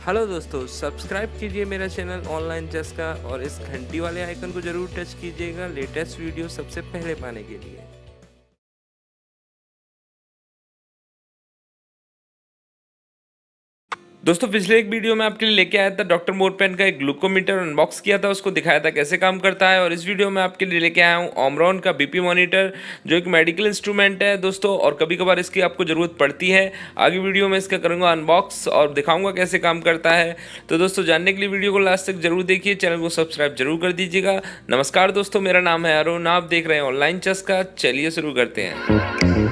Hello दोस्तों subscribe कीजिए मेरा चैनल ऑनलाइन जस का और इस घंटी वाले आइकन को ज़रूर टच कीजिएगा लेटेस्ट वीडियो सबसे पहले पाने के लिए। दोस्तों, पिछले एक वीडियो में आपके लिए लेके आया था डॉक्टर मोरपेन का एक ग्लूकोमीटर अनबॉक्स किया था, उसको दिखाया था कैसे काम करता है और इस वीडियो में आपके लिए लेके आया हूँ ओमरॉन का बीपी मॉनिटर जो एक मेडिकल इंस्ट्रूमेंट है दोस्तों, और कभी कभार इसकी आपको ज़रूरत पड़ती है। आगे वीडियो में इसका करूँगा अनबॉक्स और दिखाऊँगा कैसे काम करता है। तो दोस्तों, जानने के लिए वीडियो को लास्ट तक ज़रूर देखिए चैनल को सब्सक्राइब ज़रूर कर दीजिएगा। नमस्कार दोस्तों, मेरा नाम है अरुण, आप देख रहे हैं ऑनलाइन चस का, चलिए शुरू करते हैं।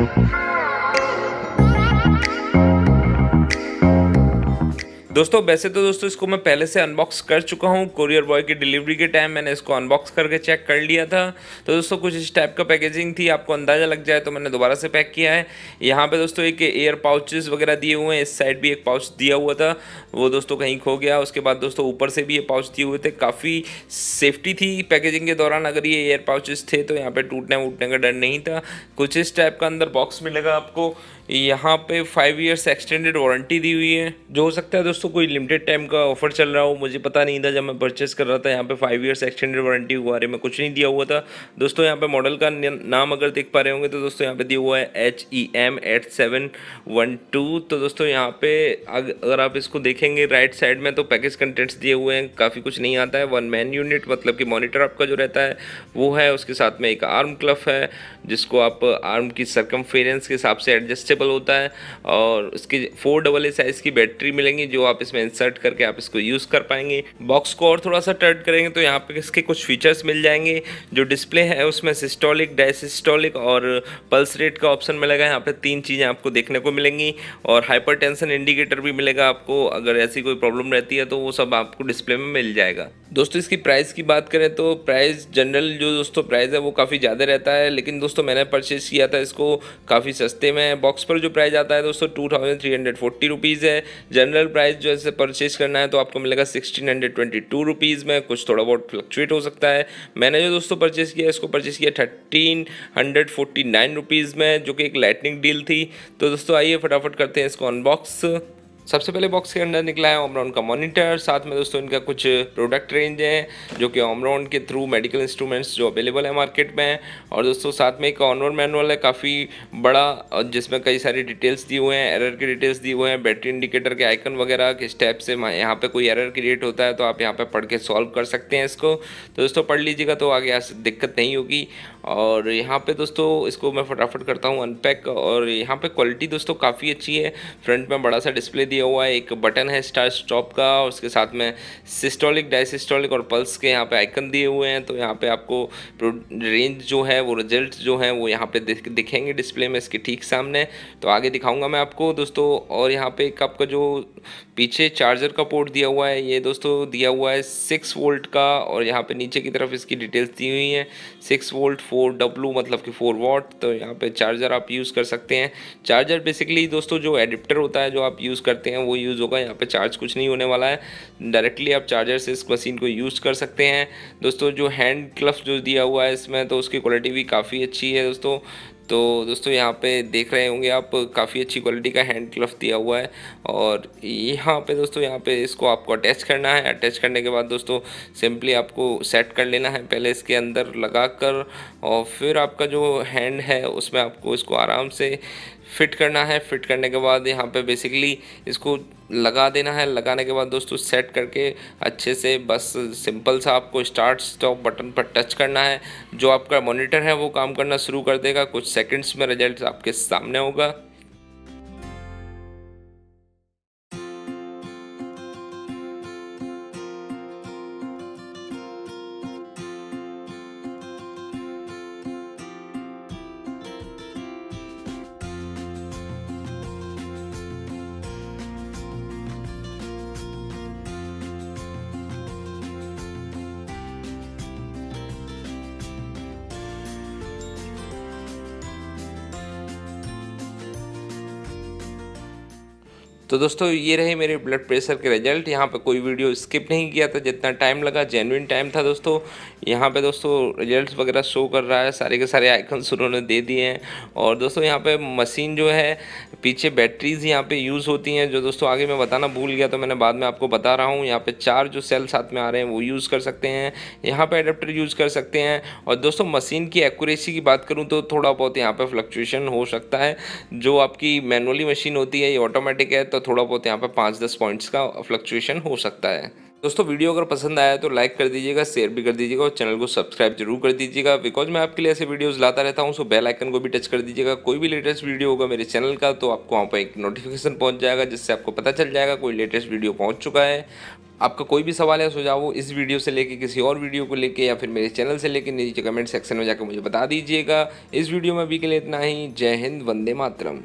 दोस्तों, वैसे तो दोस्तों इसको मैं पहले से अनबॉक्स कर चुका हूँ। कोरियर बॉय की डिलीवरी के टाइम मैंने इसको अनबॉक्स करके चेक कर लिया था। तो दोस्तों, कुछ इस टाइप का पैकेजिंग थी, आपको अंदाज़ा लग जाए तो मैंने दोबारा से पैक किया है। यहाँ पे दोस्तों एक एयर पाउचेस वगैरह दिए हुए हैं। इस साइड भी एक पाउच दिया हुआ था। वो दोस्तों कहीं खो गया। उसके बाद दोस्तों ऊपर से भी ये पाउच दिए हुए थे। काफ़ी सेफ्टी थी पैकेजिंग के दौरान। अगर ये एयर पाउचेस थे तो यहाँ पर टूटने वूटने का डर नहीं था। कुछ इस टाइप का अंदर बॉक्स मिलेगा आपको। यहाँ पे फाइव ईयर्स एक्सटेंडेड वारंटी दी हुई है। जो हो सकता है दोस्तों, कोई लिमिटेड टाइम का ऑफ़र चल रहा हो। मुझे पता नहीं था जब मैं परचेस कर रहा था। यहाँ पे फाइव ईयर्स एक्सटेंडेड वारंटी के बारे में कुछ नहीं दिया हुआ था। दोस्तों, यहाँ पे मॉडल का नाम अगर देख पा रहे होंगे तो दोस्तों, यहाँ पे दिया हुआ है H E M eight seven one two तो दोस्तों, यहाँ पे अगर आप इसको देखेंगे राइट साइड में तो पैकेज कंटेंट्स दिए हुए हैं। काफ़ी कुछ नहीं आता है। वन मैन यूनिट मतलब कि मॉनिटर आपका जो रहता है, वो है। उसके साथ में एक आर्म क्लफ है, जिसको आप आर्म की सरकमफेरेंस के हिसाब से एडजस्टेबल होता है और उसकी फोर डबल ए साइज़ की बैटरी मिलेंगी जो आप इसमें इंसर्ट करके आप इसको यूज़ कर पाएँगे। बॉक्स को और थोड़ा सा टर्ट करेंगे तो यहाँ पे इसके कुछ फीचर्स मिल जाएँगे। जो डिस्प्ले है उसमें सिस्टोलिक डायसिस्टोलिक और पल्स रेट का ऑप्शन मिलेगा। यहाँ पे तीन चीज़ें आपको देखने को मिलेंगी और हाइपर इंडिकेटर भी मिलेगा आपको। अगर ऐसी कोई प्रॉब्लम रहती है तो वो सब आपको डिस्प्ले में मिल जाएगा। दोस्तों, इसकी प्राइस की बात करें तो प्राइस जनरल जो दोस्तों प्राइस है, वो काफ़ी ज़्यादा रहता है। लेकिन दोस्तों, मैंने परचेज़ किया था, इसको काफ़ी सस्ते में। बॉक्स पर जो प्राइस आता है दोस्तों two thousand three hundred forty rupees है। जनरल प्राइस जो ऐसे परचेज करना है तो आपको मिलेगा sixteen hundred twenty two rupees में। कुछ थोड़ा बहुत फ्लक्चुएट हो सकता है। मैंने जो दोस्तों परचेज़ किया, इसको परचेज़ किया thirteen hundred forty nine rupees में, जो कि एक लाइटनिंग डील थी। तो दोस्तों, आइए फटाफट करते हैं इसको अनबॉक्स सबसे पहले बॉक्स के अंदर निकला है ओमरॉन का मॉनिटर साथ में दोस्तों, इनका कुछ प्रोडक्ट रेंज है, जो कि ओमरॉन के थ्रू मेडिकल इंस्ट्रूमेंट्स जो अवेलेबल है मार्केट में। और दोस्तों, साथ में एक ऑनवर मैनुअल है, काफ़ी बड़ा जिसमें कई सारी डिटेल्स दी हुए हैं एरर के डिटेल्स दिए हुए हैं बैटरी इंडिकेटर के आइकन वगैरह किस टाइप से यहाँ पर कोई एरर क्रिएट होता है तो आप यहाँ पर पढ़ के सॉल्व कर सकते हैं इसको। तो दोस्तों, पढ़ लीजिएगा तो आगे दिक्कत नहीं होगी। और यहाँ पे दोस्तों, इसको मैं फटाफट करता हूँ अनपैक और यहाँ पे क्वालिटी दोस्तों काफ़ी अच्छी है। फ्रंट में बड़ा सा डिस्प्ले दिया हुआ है एक बटन है स्टार स्टॉप का, उसके साथ में सिस्टोलिक, डायसिस्टोलिक और पल्स के यहाँ पे आइकन दिए हुए हैं। तो यहाँ पे आपको रेंज जो है, वो रिज़ल्ट जो है, वो यहाँ पे दिखेंगे डिस्प्ले में इसके ठीक सामने। तो आगे दिखाऊँगा मैं आपको दोस्तों, और यहाँ पे एक आपका जो पीछे चार्जर का पोर्ट दिया हुआ है, ये दोस्तों दिया हुआ है सिक्स वोल्ट का, और यहाँ पे नीचे की तरफ़ इसकी डिटेल्स दी हुई हैं। सिक्स वोल्ट, फोर डब्लू मतलब कि फोर वॉट तो यहाँ पे चार्जर आप यूज़ कर सकते हैं। चार्जर बेसिकली दोस्तों जो एडिप्टर होता है, जो आप यूज़ करते हैं, वो यूज़ होगा, यहाँ पे चार्ज कुछ नहीं होने वाला है। डायरेक्टली आप चार्जर से इस मशीन को यूज़ कर सकते हैं। दोस्तों, जो हैंड क्लफ जो दिया हुआ है इसमें तो उसकी क्वालिटी भी काफ़ी अच्छी है। दोस्तों तो दोस्तों यहाँ पे देख रहे होंगे आप, काफ़ी अच्छी क्वालिटी का हैंड ग्लव दिया हुआ है और यहाँ पे दोस्तों यहाँ पे इसको आपको अटैच करना है। अटैच करने के बाद दोस्तों सिंपली आपको सेट कर लेना है पहले इसके अंदर लगा कर और फिर आपका जो हैंड है उसमें आपको इसको आराम से फिट करना है। फिट करने के बाद यहाँ पे बेसिकली इसको लगा देना है। लगाने के बाद दोस्तों सेट करके अच्छे से बस सिंपल सा आपको स्टार्ट स्टॉप बटन पर टच करना है। जो आपका मॉनिटर है, वो काम करना शुरू कर देगा। कुछ सेकंड्स में रिज़ल्ट आपके सामने होगा। तो दोस्तों, ये रहे मेरे ब्लड प्रेशर के रिज़ल्ट यहाँ पे कोई वीडियो स्किप नहीं किया था, जितना टाइम लगा जेनविन टाइम था दोस्तों। यहाँ पे दोस्तों रिजल्ट्स वगैरह शो कर रहा है, सारे के सारे आइकन्स उन्होंने दे दिए हैं। और दोस्तों, यहाँ पे मशीन जो है, पीछे बैटरीज यहाँ पे यूज़ होती हैं, जो दोस्तों आगे मैं बताना भूल गया तो मैंने बाद में आपको बता रहा हूँ। यहाँ पर चार जो सेल साथ में आ रहे हैं, वो यूज़ कर सकते हैं। यहाँ पर अडेप्टर यूज़ कर सकते हैं। और दोस्तों मशीन की एक्यूरेसी की बात करूँ तो थोड़ा बहुत यहाँ पर फ्लक्चुएशन हो सकता है। जो आपकी मैनुअली मशीन होती है, ये ऑटोमेटिक है तो थोड़ा बहुत यहाँ पर पाँच दस पॉइंट्स का फ्लक्चुएशन हो सकता है। दोस्तों वीडियो अगर पसंद आया तो लाइक कर दीजिएगा शेयर भी कर दीजिएगा और चैनल को सब्सक्राइब ज़रूर कर दीजिएगा। बिकॉज़ मैं आपके लिए ऐसे वीडियोस लाता रहता हूँ सो बेल आइकन को भी टच कर दीजिएगा। कोई भी लेटेस्ट वीडियो होगा मेरे चैनल का तो आपको वहाँ पर एक नोटिफिकेशन पहुँच जाएगा, जिससे आपको पता चल जाएगा कोई लेटेस्ट वीडियो पहुँच चुका है। आपका कोई भी सवाल है सुझाव इस वीडियो से लेके किसी और वीडियो को लेके या फिर मेरे चैनल से लेके, नीचे कमेंट सेक्शन में जाकर मुझे बता दीजिएगा। इस वीडियो में अभी के लिए इतना ही। जय हिंद, वंदे मातरम।